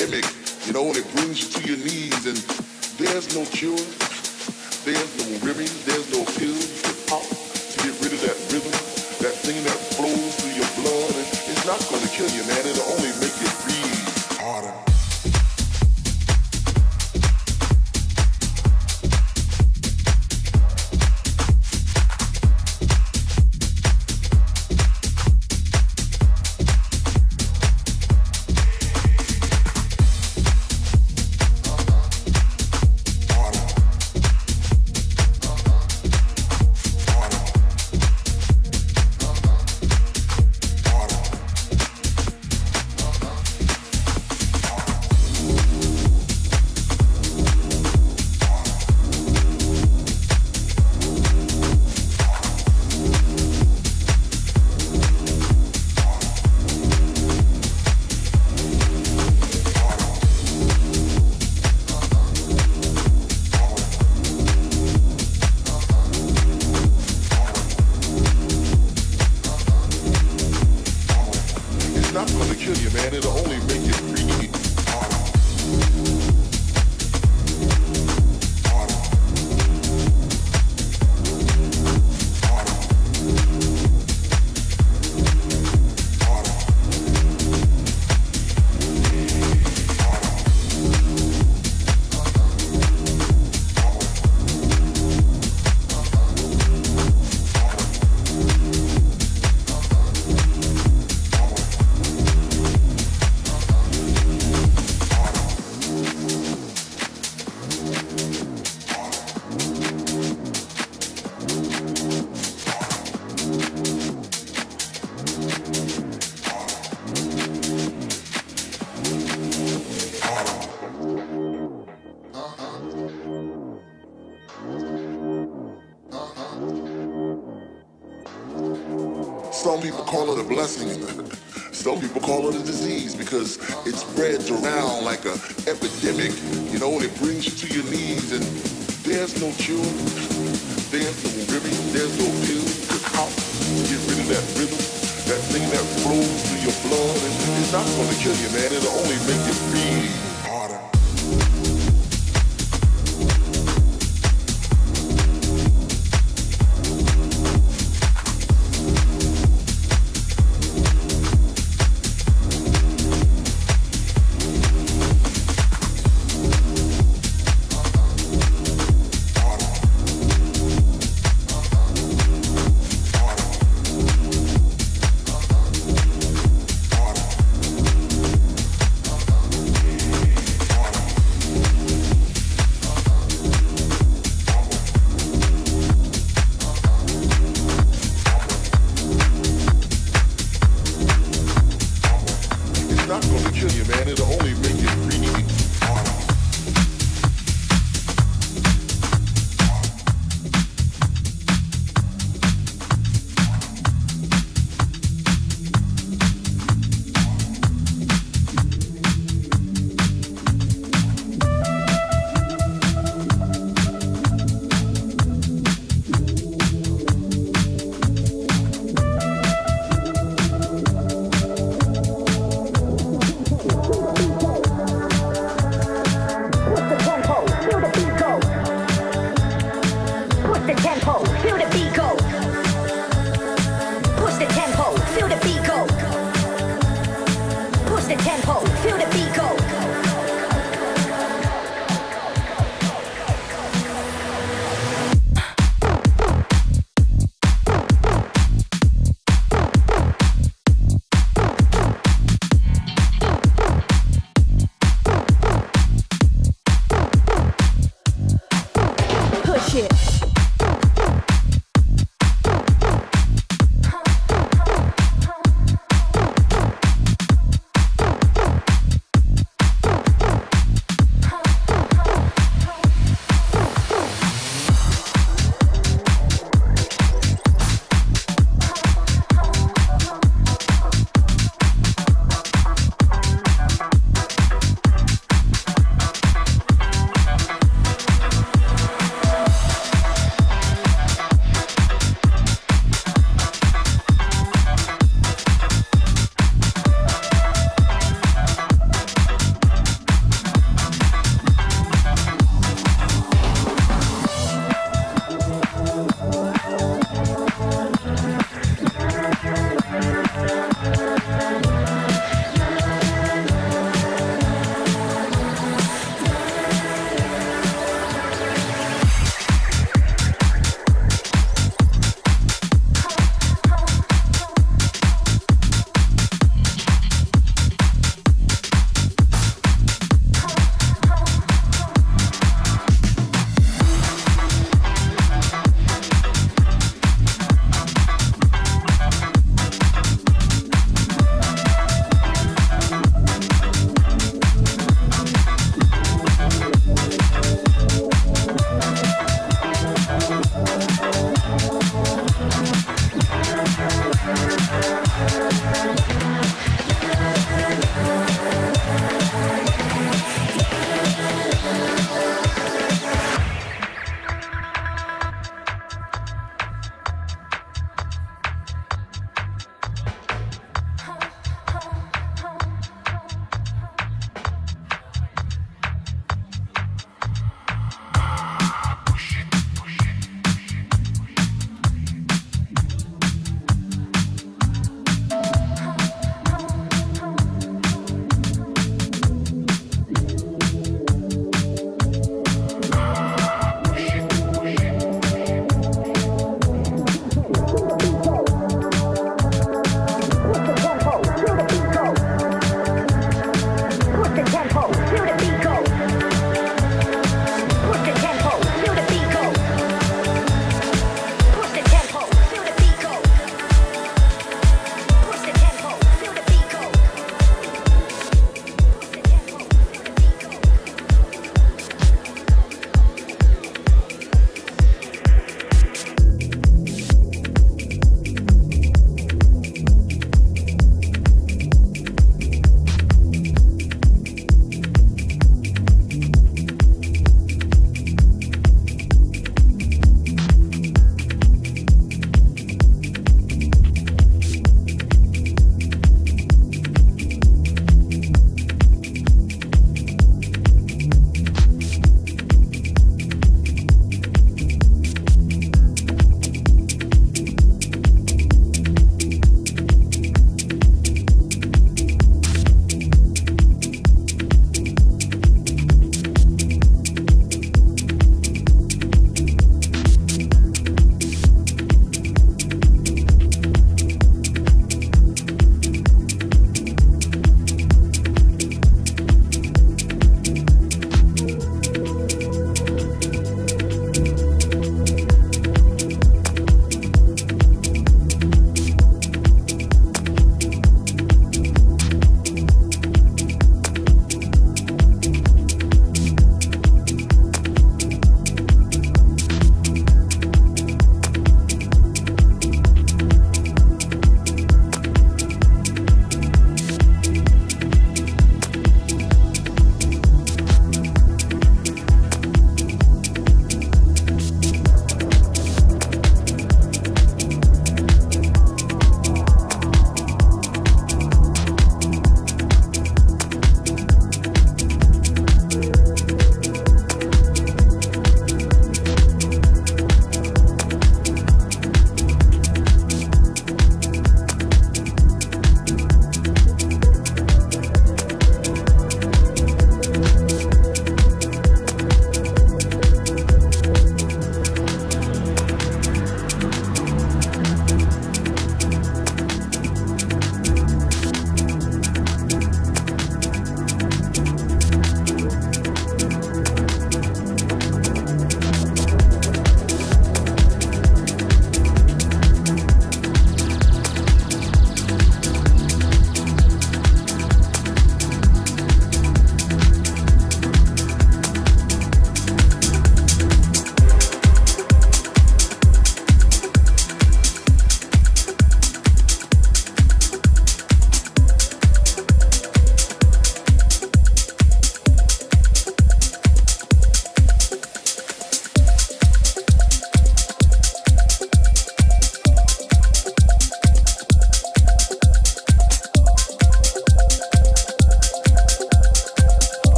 epidemic, you know, and it brings you to your knees. And there's no cure, there's no remedy, there's no pill you pop to get rid of that rhythm, that thing that flows through your blood. And it's not going to kill you, man. It'll only make you